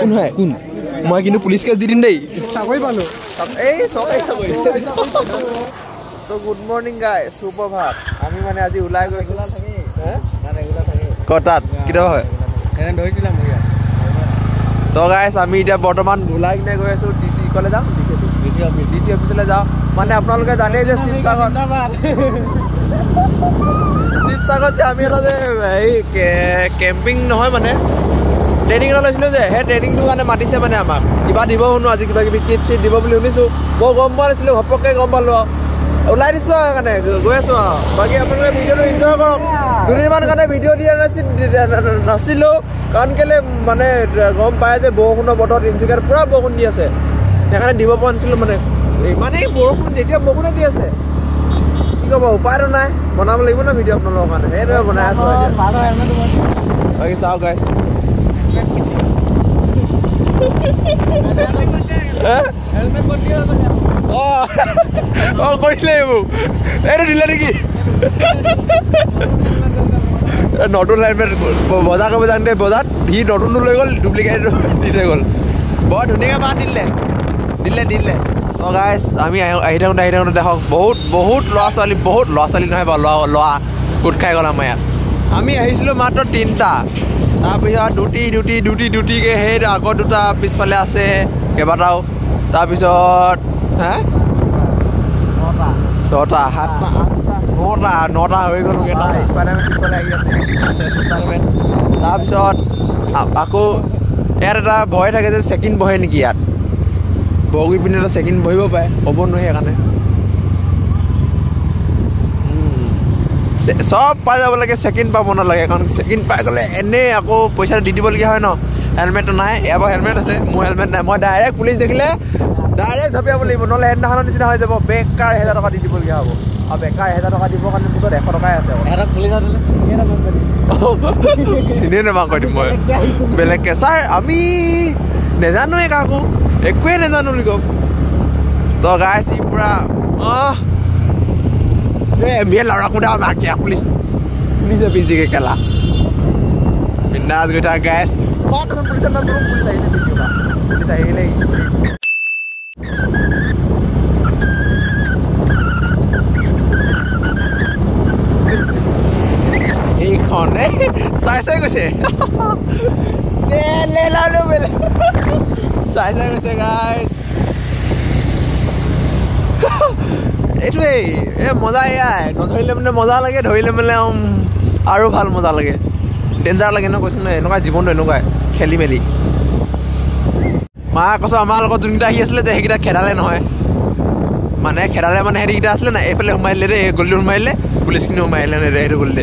কোন হয়? কোন? মই কিন্তু পুলিচ কেছ দি দিম দেই। চাকৰি পালোঁ। এই চৰকাৰী চাকৰি। তো গুড মৰ্ণিং গাই সুপ্ৰভাত আমি মানে আজি ওলাই গৈছোঁ। কটাত কেতিয়াবা হয়? এনে ধৰিছিলা মোক ইয়াত তো গাইছ আমি এতিয়া বৰ্তমান ওলাই কিনে গৈ আছোঁ ডি চি কলে যাম। D C office D C অফিচলৈ যাওঁ। মানে আপোনালোকে জানেই যে শিৱসাগৰ শিৱসাগৰত যে আমি এটা যে হেৰি কেম্পিং নহয় মানে। ট্ৰেইনিং এটা লৈছিলোঁ যে সেই ট্ৰেইনিংটোৰ কাৰণে মাতিছে মানে আমাক। কিবা দিব শুনো আজি কিবা কিবি কিট চিট দিব বুলি শুনিছোঁ। মই গম পোৱা নাছিলোঁ ঘপককৈ গম পালোঁ আৰু। ওলাই দিছোঁ আৰু সেইকাৰণে গ- আছোঁ আৰু। বাকী আপোনালোকে ভিডিঅ'টো এনজয় কৰক। দুদিনমান কাৰণে ভিডিঅ' দিয়া নাছিল নাছিলোঁ। কাৰণ কেলৈ মানে গম পায় যে বৰষুণৰ বতৰ তিনিচুকীয়াত পূৰা বৰষুণ দি আছে। সেইকাৰণে দিব পৰা নাছিলোঁ মানে। ইমানেই বৰষুণ যেতিয়া বৰষুণে দি আছে। ক'ব উপায়টো নাই বনাব লাগিব ন ভিডিঅ' আপোনালোকৰ কাৰণে। সেইটোৱে বনাই আছোঁ বাকী চাওক গাইছ অঁ কৈছিলে এইবোৰ। এইটো দিলে নেকি? নতুন হেলমেট বজাৰ কৰিব যাওঁতে বজাৰত সি নতুনটো লৈ গ'ল ডুপ্লিকেটটো দি থৈ গ'ল। বৰ ধুনীয়াকৈ মাত দিলে। দিলে দিলে। আমি আহি থাকোঁতে আহি থাকোঁতে দেখক বহুত বহুত ল'ৰা ছোৱালী বহুত ল'ৰা ছোৱালী নহয় বাৰু ল'ৰা ল'ৰা গোট খাই গ'ল আমাৰ ইয়াত। আমি আহিছিলোঁ মাত্ৰ তিনিটা। তাৰপিছত দুটি দুটি দুটি দুটিকৈ সেই আগত দুটা পিছফালে আছে কেইবাটাও। তাৰপিছত হা? ছটা সাতটা আঠটা নটা নটা হৈ গ'ল এটা স্পাইডাৰমেন পিছফালে আহি আছে। স্পাইডাৰমেন তাৰপিছত আকৌ ইয়াত এটা ভয় থাকে যে চেকিন বহে নেকি ইয়াত? বগী পিনে এটা চেকিন বহিব পাৰে ক'ব নোৱাৰি সেইকাৰণে। চব পাই যাব লাগে চেকিন পাব নালাগে কাৰণ চেকিন পাই গ'লে এনেই আকৌ পইচাটো দি দিবলগীয়া হয় ন? হেলমেটটো নাই ইয়াৰ পৰা হেলমেট আছে মোৰ হেলমেট নাই মই ডাইৰেক্ট পুলিচ দেখিলে ডাইৰেক্ট ঝপিয়াব লাগিব নহ'লে সেইদিনাখনৰ নিচিনা হৈ যাব বেকাৰ এহেজাৰ টকা দি দিবলগীয়া হ'ব। আৰু বেকাৰ এহেজাৰ টকা দিবৰ কাৰণে ওচৰত এশ টকাই আছে চিনিয়ে নাপাওঁ কৈ দিম মই। বেলেগকে। ছাৰ আমি নেজানোৱে কাকো। একোৱে নেজানো বুলি কওক তো গাই চি পূৰা অঁ এম বি এ পুলিচ পুলিচে পিছ গৈ থাক গাইছ চাই চাই গৈছে এ। চাই চাই গৈছে গাইছ এইটোৱেই এই মজা এয়াই নধৰিলে মানে মজা লাগে ধৰিলে মানে আৰু ভাল মজা লাগে। ডেঞ্জাৰ লাগে ন কৈছোঁ নহয় এনেকুৱা জীৱনটো এনেকুৱাই খেলি মেলি। মা কৈছোঁ আমাৰ লগত যোনকেইটা আহি আছিলে যে সেইকেইটা খেদালে নহয়। মানে খেদালে মানে হেৰিকেইটা আছিলে নাই এইফালে সোমাই দিলে দেই গলিটো সোমাই দিলে পুলিচখিনি সোমাই দিলে নে সেইটো গলিতে।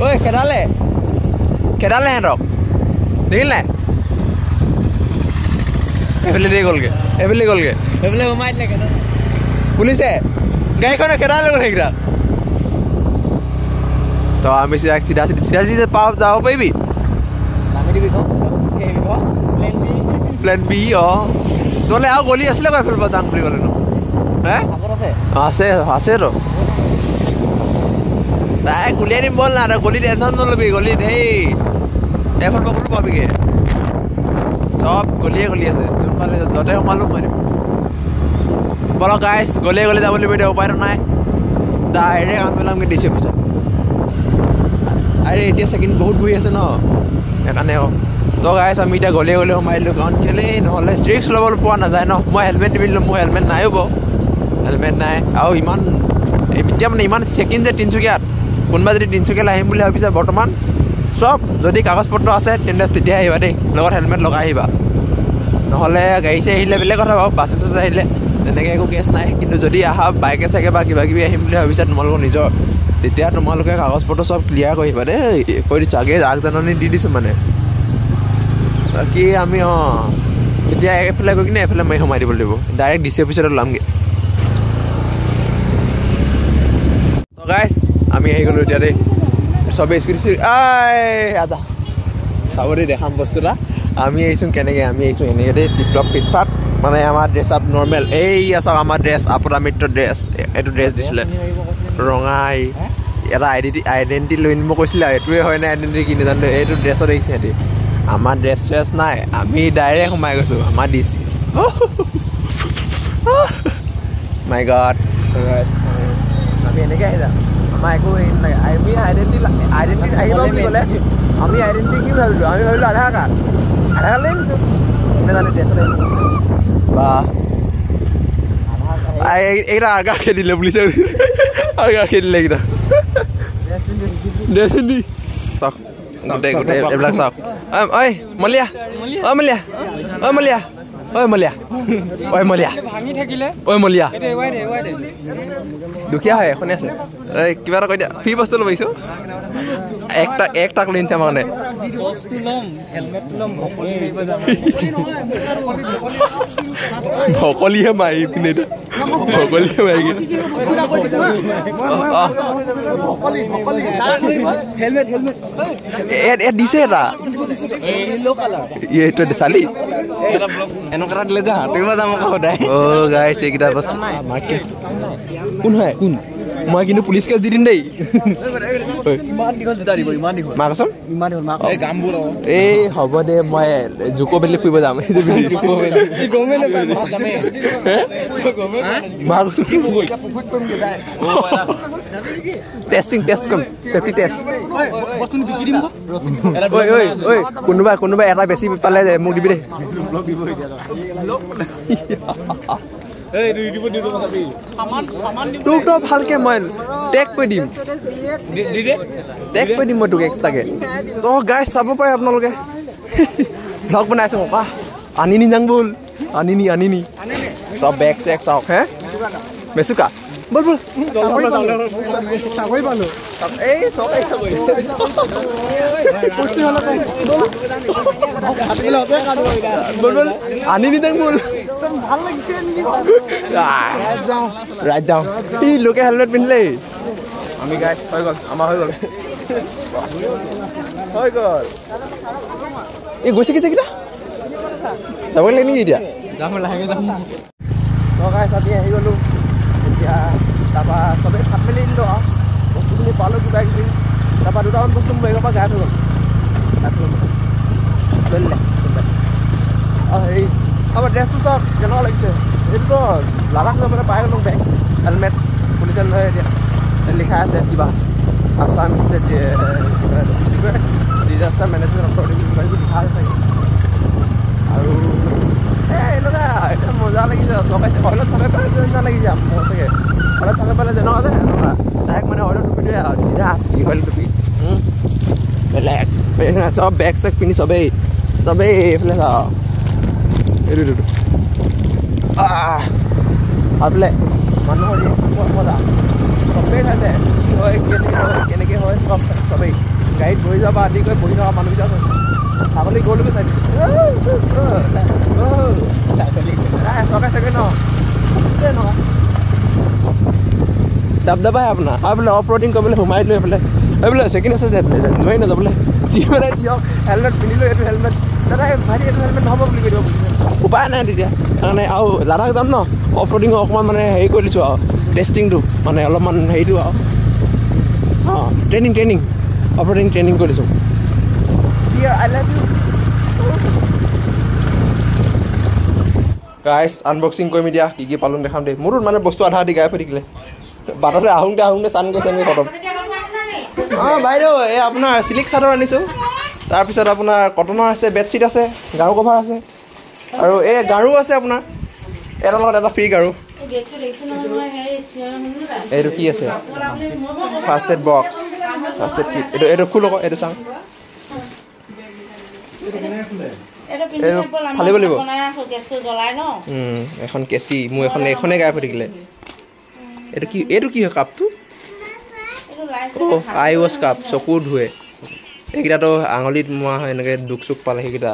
ঐ খেদালে। খেদালে সিহঁতক। দেখিল নাই? এইফালে দিয়ে গ'লগৈ। এইফালে গ'লগৈ। সেইফালে সোমাই দিলে পুলিচে গাড়ীখনে খেদালে গ'ল সেইকেইটা তো আমি চিধা চিধা চিধি চিধা পাওঁ যাব পাৰিবি? প্লেন বি অঁ। নহ'লে আৰু গলি আছিলে বাৰু এইফালৰ পৰা যাম বুলি ক'লেনো। হে? আগত আছে? আছে আছেতো তাই গুলিয়াই দিম বল না তই গলিত টেনশ্যন নল'বি গলিত সেই এখন পকলো পাবিগৈ চব গলিয়ে গলি আছে। যোনফালে য'তে সোমালো মই দিম। বলক গাইছ গলিয়ে গলি যাব লাগিব এতিয়া উপায়টো নাই। ডাইৰেক্ট আমি ওলামগৈ দিছোঁ পিছত আৰে এতিয়া ছেকেণ্ড বহুত বহি আছে ন? সেইকাৰণে আকৌ। তো গাইছ আমি এতিয়া গলিয়ে সোমাই দিলোঁ। কাৰণ কেলেই নহ'লে ষ্ট্ৰিক্স ল'ব পোৱা নাযায় ন? মই হেলমেট নিপিন্ধিলোঁ মোৰ হেলমেট নাইও বাৰু। হেলমেট নাই। আৰু ইমান এতিয়া মানে ইমান চেকিং যে তিনিচুকীয়াত। কোনোবা যদি তিনিচুকীয়ালৈ আহিম বুলি ভাবিছে বৰ্তমান চব যদি কাগজ পত্ৰ আছে তেন্তে তেতিয়া আহিবা দেই। লগত হেলমেট লগাই আহিবা। নহ'লে গাড়ী চাড়ী আহিলে বেলেগ কথা বাৰু বাছে চাছে আহিলে তেনেকৈ একো কেছ নাই। কিন্তু যদি আহা বাইকে চাইকে বা কিবা কিবি আহিম বুলি ভাবিছা তোমালোকৰ নিজৰ তেতিয়া তোমালোকে কাগজ পত্ৰ চব ক্লিয়াৰ কৰি আহিবা দেই। কৈ দিছোঁ আগে আগজাননী দি দিছোঁ মানে। বাকী আমি অঁ এতিয়া এইফালে গৈ কিনে এইফালে মাৰি সোমাই দিব। লাগিব ডাইৰেক্ট ডি চি অফিচত ওলামগৈ গাইছ আমি আহি গ'লোঁ এতিয়া দেই। চবেই স্কুটি আই আদা। চাব দেই দেখাম বস্তু এটা আমি আহিছোঁ কেনেকৈ আমি আহিছোঁ এনেকৈ দেই টিপটপ ফিটফাট। মানে আমাৰ ড্ৰেছ আপ নৰ্মেল এই চাওক আমাৰ ড্ৰেছ আপদা মিত্ৰ ড্ৰেছ এইটো ড্ৰেছ দিছিলে। ৰঙাই এটা আইডেণ্টি আইডেণ্টি লৈ আনিব কৈছিলে আৰু। এইটোৱে হয় নে আইডেণ্টি কি নাজানো। এইটো ড্ৰেছত আহিছে সিহঁতি। আমাৰ ড্ৰেছ চ্ৰেছ নাই। আমি ডাইৰেক্ট সোমাই গৈছোঁ। আমাৰ ডি চি মাই গড আমি এনেকৈ আহি যাম। আমাৰ একো হেৰি নালাগে। আমি আইডেণ্টি আইডেণ্টি আহিব বুলি ক'লে আমি আইডেণ্টি কি ভাবিলোঁ? আমি ভাবিলোঁ আধাৰ কাৰ্ড। আধাৰ কাৰ্ড লৈ আনিছোঁ নাজানো আহিছোঁ বা। এইকেইটা আগা খেদিলে পুলিচে আগা খেদিলে এইকেইটা। ড্ৰেছ পিন্ধি চাওক গোটেই গোটেই এইবিলাক চাওক। ঐ ঐ মলীয়া। ঐ মলীয়া। ঐ মলীয়া। ঐ মলীয়া। ঐ মলীয়া। ঐ মলীয়া। দুখীয়া হয় এখনে আছে? এই কিবা এটা কৈ দিয়া ফ্ৰী বস্তু ল'ব আহিছোঁ। একটা এক টাক লৈ আনিছে যাম ভকলিহে মাৰি পিনে ইয়াত দিছে এটা। এইটো চালি। এনেকুৱা এটা দিলে যা সাঁতুৰিব যাম আকৌ সদায়। অ' গাইছ এইকেইটা বস্তু। মাৰ্কেট কোন হয়? কোন? মই কিন্তু পুলিচ কেছ দি দিম দেই। মাক এই হ'ব দে মই জুকো ভেলি ফুৰিব যাম। টেষ্টিং টেষ্ট কৰিম। চেফটি টেষ্ট কোনোবা কোনোবা এটা বেছি পালে মোক দিবি দেই। তোক তো ভালকে মই টেগ কৰি দিম। টেগ কৰি দিম মই তোক এক্সট্ৰাকে তো গাই চাব পাৰে আপোনালোকে। ভ্লগ বনাইছোঁ ককা আনি নি যাং বল আনি নি আনি নি চব বেগ চেগ চাওক হে। মেচুকা। বল বল চাকৰি পালোঁ এই চৰকাৰী চাকৰি বল বল আনি নি বল ৰাইট যাওঁ ই লোকে হেলমেট পিন্ধিলেই আমি গাইছ হৈ গ'ল আমাৰ হৈ গ'ল হৈ গ'ল এই গৈছে কি কেইটা যাব লাগে নেকি এতিয়া যাম লাহেকৈ যাম লগাই চাতি আহি গ'লোঁ এতিয়া তাৰপৰা চবেই ভাত মেলি দিলোঁ আৰু। বস্তুখিনি পালোঁ কিবা কিবি। তাৰপৰা দুটামান বস্তু মোৰ বেগৰ পৰা গায়ব হৈ গ'ল। অঁ হেৰি আমাৰ ড্ৰেছটো চাওক কেনেকুৱা লাগিছে? এইটোতো লাডাখ যাবলৈ পাই গ'লোঁ বেগ হেলমেট পুলিচে লৈ এতিয়া। লিখা আছে কিবা। Assam state disaster management authority লিখা আছে চাগে আৰু এই এনেকুৱা এতিয়া মজা লাগিছে চৰকাৰী হলত চাকৰি পালে নিচিনা লাগিছে মোৰ চাগে হলত চাকৰি পালে যেনেকুৱা যে এনেকুৱা ডাইৰেক্ট মানে হলত টুপিটোৱে আৰু ধুনীয়া আছে দীঘল টুপি উম। বেলেগ বেলেগ চব বেগ চেগ পিন্ধি চবেই চবেই এইফালে চাওঁ ভাবিলে মানুহৰ বৰ মজা চবেই চাইছে কি হয় কেনেকৈ হয় কেনেকৈ হয় চব চবেই গাড়ীত বহি যোৱা পৰা আদি কৰি বহি থকা মানুহবিলাক চাইছে ছাগলী গৰুলৈকে চাই চৰকাৰী চাকৰি ন বস্তুটোৱে নহয় দাব দাবাই আপোনাৰ আৰু বোলে সোমাই দিলোঁ এইফালে এই বোলে ছেকেণ্ড আছে যে নোৱাৰি নাযাবলৈ যি মানে দিয়ক হেলমেট পিন্ধিলোঁ এইটো হেলমেট দাদা ভাইটি এইটো হেলমেট নহ'ব বুলি কৈ দিব উপায় নাই তেতিয়া। কাৰণে আৰু লাডাখ যাম ন? অফ ৰ'ডিং অকণমান মানে হেৰি কৰি দিছোঁ আৰু টেষ্টিংটো মানে অলপমান হেৰিটো আৰু। অঁ ট্ৰেইনিং ট্ৰেইনিং অফ ৰ'ডিং ট্ৰেইনিং কৰি দিছোঁ। গাইছ আনবক্সিং কৰিম এতিয়া কি কি পালোঁ দেখাম দেই। মোৰতো মানে বস্তু আধা আধি গাই হৈ থাকিলে। বাটতে আহোঁতে আহোঁতে চানগৈ চানগৈ খতম অঁ বাইদেউ এই আপোনাৰ চিল্ক চাদৰ আনিছোঁ। তাৰপিছত আপোনাৰ কটনৰ আছে বেডশ্বীট আছে গাৰু কভাৰ আছে আৰু এই গাৰু আছে আপোনাৰ। এটাৰ লগত এটা ফ্ৰী গাৰু। এইটো কি আছে? First aid box first aid kit এইটো এইটো খোল আকৌ এইটো চাওঁ ফালিব লাগিব। এখন কেঁচি মোৰ এখন এইখনেই গাই থাকিলে। এইটো কি এইটো কি হয় কাপটো? অ' আই ৱাছ কাপ চকু ধুৱে। এইকেইটাতো আঙুলিত মোৱা হয় এনেকৈ দুখ চুখ পালে সেইকেইটা।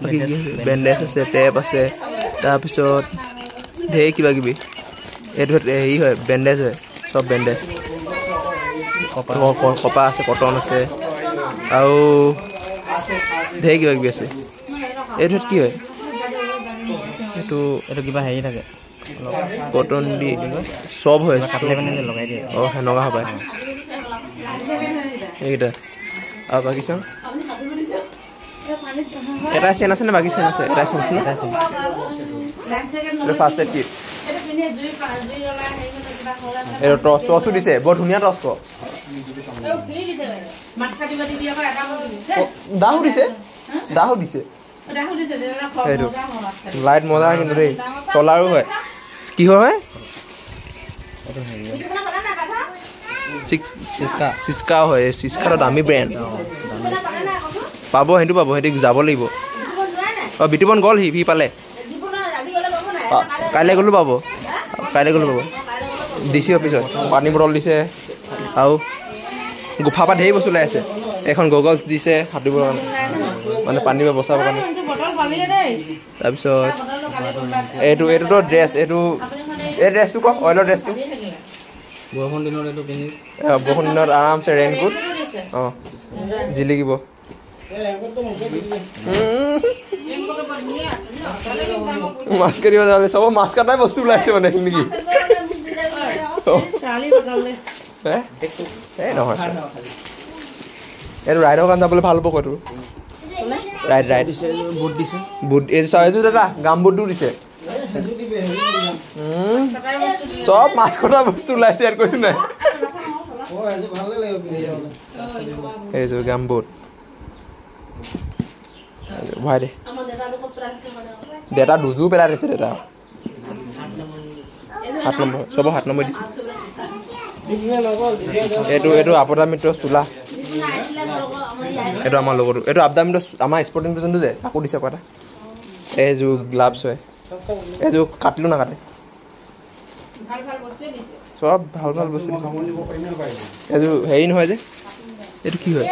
বাকী বেণ্ডেজ আছে টেপ আছে। তাৰপিছত ঢেৰ কিবা কিবি এইটো হেৰি হয় বেণ্ডেজ হয় চব বেণ্ডেজ। কপা আছে কটন আছে। আৰু ঢেৰ কিবা কিবি আছে। এইটো কি হয়? এইটো এইটো কিবা হেৰি থাকে। কটন দি চব হয়। অঁ সেনেকুৱা হ'ব এইকেইটা। আৰু বাকী চাওঁ এটা চেন আছে নে বাকী চেন আছে? এটা চেন আছে এইটো ফাৰ্ষ্ট এড কিট এইটো টচ টচো দিছে। বৰ ধুনীয়া টচ ক। দাহো দিছে। দাহো দিছে। লাইট মজা কিন্তু দেই। চলাৰো হয়। কিহৰ হয়? চিস্কা হয় চিস্কাটো দামী ব্ৰেণ্ড পাব সেইটো পাব সেইটো যাব লাগিব। অঁ বিতুপন গ'ল সি সি পালে। কাইলৈ গ'লো পাব। কাইলৈ গ'লো পাব। ডি চি অফিচত পানী বটল দিছে। আৰু গোফাৰ পৰা ধেৰ বস্তু ওলাই আছে। এখন গগলছ দিছে সাঁতুৰিবৰ কাৰণে। মানে পানীৰ বচাবৰ কাৰণে। তাৰপিছত এইটো এইটোতো ড্ৰেছ এইটো এই ড্ৰেছটো কওক অইলৰ ড্ৰেছটো বৰষুণ দিনত এইটো পিন্ধি। বৰষুণ দিনত আৰামছে ৰেইনকোট অঁ জিলিকিব। মাছ কাটিব যাবলৈ চব মাছ কটাই বস্তু ওলাইছে মানে নেকি? এই নহয়। এইটো ৰাইডৰ কাৰণে যাবলৈ ভাল হ'ব আকৌ ৰাইড ৰাইড বুট দিছে? বুট এই এইযোৰ দাদা গাম বুটটো দিছে। চব মাছ কটা বস্তু ওলাইছে ইয়াত কৈছো নাই এইযোৰ গাম বুট ভৰাই দে। দেউতা দুযোৰ পেলাই থৈছে দেউতা। সাত নম্বৰ চবৰ সাত নম্বৰ দিছে। এইটো এইটো আপদা মিত্ৰ চোলা। এইটো আমাৰ লগতো এইটো আপদা মিত্ৰ আমাৰ স্পৰ্টিংটো যোনটো যে আকৌ দিছে আকৌ এটা। এইযোৰ গ্লাভছ হয়। এইযোৰ কাটিলোঁ নাকাটে চব ভাল ভাল বস্তু এইযোৰ হেৰি নহয় যে এইটো কি হয়?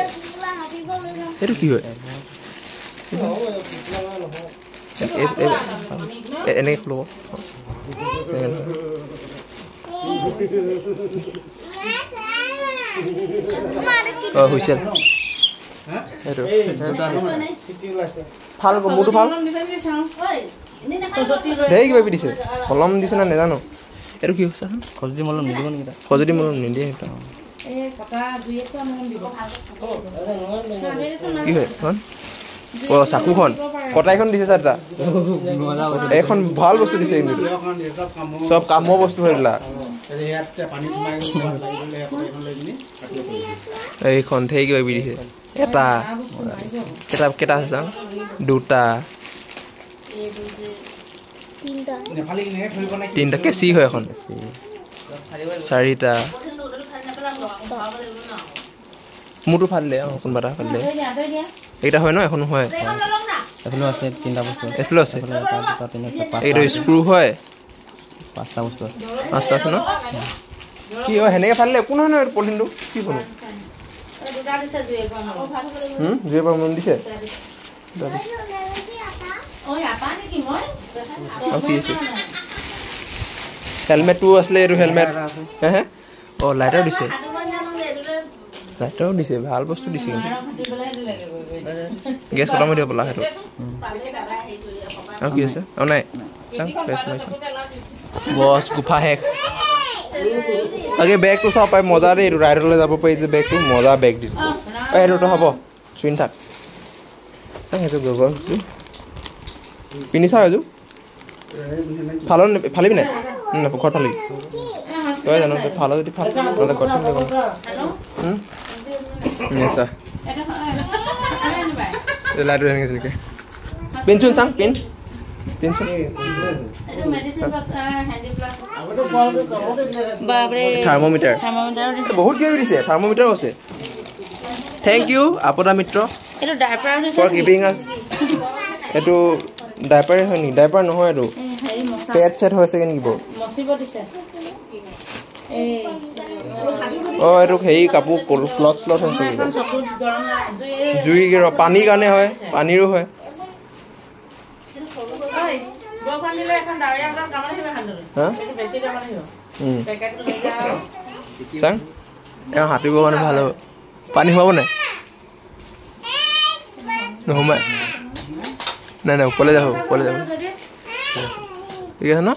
এইটো কি হয়? এনেকৈ আকৌ। এনেকৈ। অঁ হুইছেল এইটো ভাল মোৰতো ভাল। ধেৰ কিবা কিবি দিছে। কলম দিছে না নাজানো। এইটো কি হৈছে? খজুতি মলম নিদিব নেকি তাত সজুতি মোৰ নিদিয়ে সেইটো। কি হয়? অঁ চাকুখন। কটাইখন দিছে ছাৰ দাদা মজা এইখন ভাল বস্তু দিছে কিন্তু। চব কামৰ বস্তু হৈ দিলা এইখন ধেৰ কিবা কিবি দিছে। এটা কেইটা কেইটা আছে চাওঁ? দুটা। তিনিটা। কেঁচি হয় এখন। চাৰিটা। মোৰতো ফালিলে অঁ কোনোবা এটা ফালিলে এইকেইটা হয় ন? এখনো হয়। এইফালেও আছে তিনিটা বস্তু। এইফালেও আছে। এইটো স্ক্ৰু হয়। পাঁচটা বস্তু আছে। পাঁচটা আছে ন? কি হয় সেনেকৈ ফালিলে একো নহয় নহয় এইটো পলিথিনটো। কি কোনো জুয়ে পৰা মন দিছে? আৰু কি আছে? হেলমেটটো আছিলে এইটো হেলমেট। হে হে? অঁ লাইটাৰো দিছে। লাইটাৰো দিছে ভাল বস্তু দিছে কিন্তু। গেছ খতম হৈ দিব পলা সেইটো। আৰু কি আছে? আৰু নাই? চাওঁ ফ্ৰেছ নাই চাওঁ বছ গোফা শেষ। বাকী বেগটো চাব পাৰি মজা দেই এইটো ৰাইডলৈ যাব পাৰি যে বেগটো মজা বেগ দি দিছে। অঁ সেইটোতো হ'ব চুইন থাক। চাওঁ সেইটো গগলছটো পিন্ধি চাওঁ এযোৰ। ফাল ফালিবি নাই ঘৰত ফালিবি। তই জানো তই ফাল যদি ফাল নহ'লে ঘৰত ফালিব লাইটো এনেকৈ। চলিকে পিন্ধচোন চাওঁ পিন্ধ। পিন্ধচোন থাৰ্মমিটাৰ বহুত কিবা দিছে থাৰ্মমিটাৰো আছে thank you Aapda Mitra for giving us এইটো ডাইপাৰে হয় নেকি ডাইপাৰ নহয় এইটো পেড চেট হৈ চাগে নেকি বাৰু অঁ এইটো হেৰি কাপোৰ ক্লথ ক্লথ হৈছে জুই পানীৰ কাৰণে হয় পানীৰো হয় ঐ, বৰষুণ দিলে এখন ডাৱৰীয়া বতৰত কামত আহিব সান্দুলি হা এইটো বেছি কামত আহিব উম। পেকেটটো লৈ যাওঁ চাং এওঁ সাঁতুৰিবৰ কাৰণে ভাল হ'ব। পানী সোমাব নাই? নোসোমাই? নাই নাই ওপৰলৈ যাব ওপৰলৈ যাব। ঠিক আছে ন।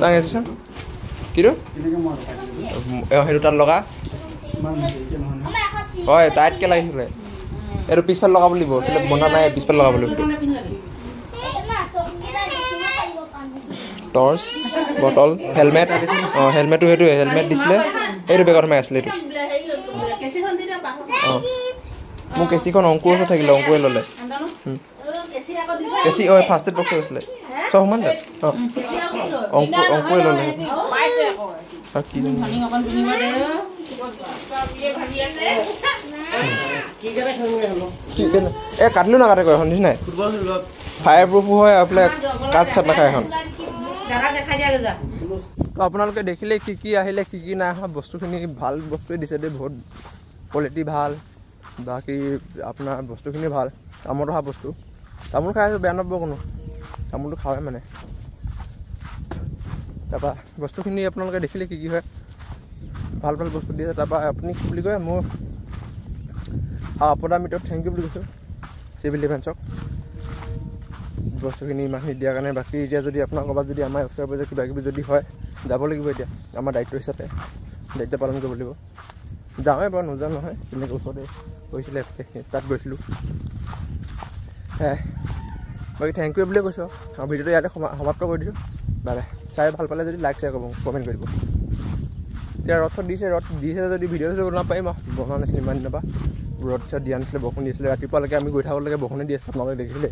চাং আছে কিটো? অঁ সেইটো তাত লগা। হয় টাইটকৈ লাগিছিলে। এইটো পিছফালে লগাব লাগিব এইফালে বন্ধা নাই পিছফালে লগাব লাগিব। টৰ্চ বটল হেলমেট অঁ হেলমেটটো সেইটোৱে হেলমেট দিছিলে এইটো বেগত সোমাই আছিলে এইটো। অঁ মোৰ কেঁচিখন অংকুৰ ওচৰত থাকিলে অংকুৰে ল'লে। কেঁচি অঁ ফাৰ্ষ্ট এড বক্সত আছিলে চব সমান দে অঁ। অংকুৰ অংকুৰে ল'লে কি কি কেনে? কাটিলেও নাকাটে কয় এখন দেখিছ নাই? ফুটবল খেলিব ফায়াৰ প্ৰুফো হয় আৰু এইফালে কাঠ চাট নাখায় এখন। আপোনালোকে দেখিলে কি কি আহিলে কি কি নাই অহা? বস্তুখিনি ভাল বস্তুৱে দিছে দেই বহুত কোৱালিটি ভাল। বাকী আপোনাৰ বস্তুখিনি ভাল। কামত অহা বস্তু। তামোল খাই আছোঁ বেয়া নাপাব কোনো। তামোলটো খাওঁৱে মানে। তাৰপৰা বস্তুখিনি আপোনালোকে দেখিলে কি কি হয়? ভাল ভাল বস্তু দিছে। তাৰপৰা আপুনি কি বুলি কয় মোৰ আপদা মিটত থেংক ইউ বুলি কৈছোঁ। চিভিল ডিফেন্সক বস্তুখিনি ইমানখিনি দিয়াৰ কাৰণে বাকী এতিয়া যদি আপোনাৰ ক'ৰবাত যদি আমাৰ ওচৰে পাজৰে কিবা কিবি যদি হয় যাব লাগিব এতিয়া আমাৰ দায়িত্ব হিচাপে। দায়িত্ব পালন কৰিব লাগিব। যাওঁৱে বাৰু নোযোৱা নহয় তেনেকৈ ওচৰতে হৈছিলে তাত গৈছিলোঁ। বাকী থেংক ইউ বুলিয়ে কৈছোঁ। আৰু ভিডিঅ'টো ইয়াতে সমা- সমাপ্ত কৰি দিছোঁ। বাই চাই ভাল পালে যদি লাইক শ্বেয়াৰ কৰিব কমেণ্ট কৰিব। এতিয়া চদ দিছে ৰদ দিছে যদি ভিডিঅ' চিডিঅ' বনাব পাৰিম আৰু। বনোৱা নাছিলে ইমান দিনৰ পৰা। ৰদ চদ দিয়া নাছিলে বৰষুণ দিছিলে। ৰাতিপুৱালৈকে আমি গৈ থাকোঁলৈকে বৰষুণে দি আছিলে আপোনালোকে দেখিছিলে